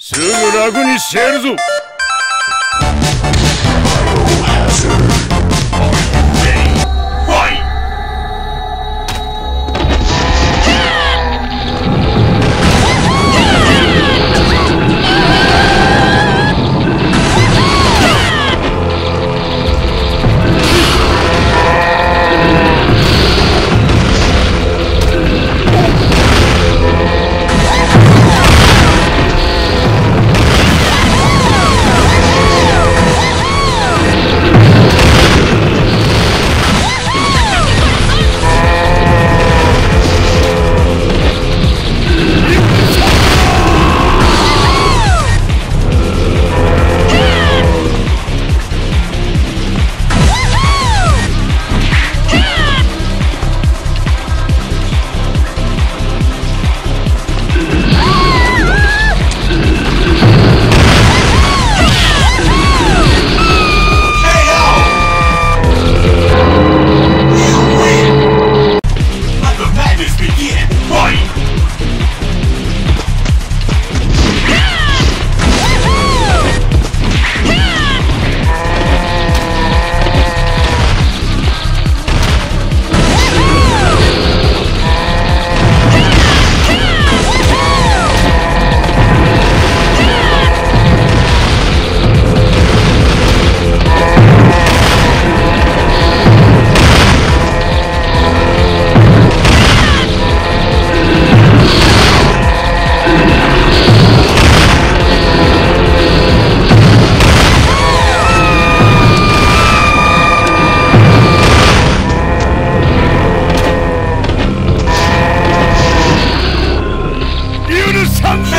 すぐ楽にしてやるぞ。Yeah, fight! Something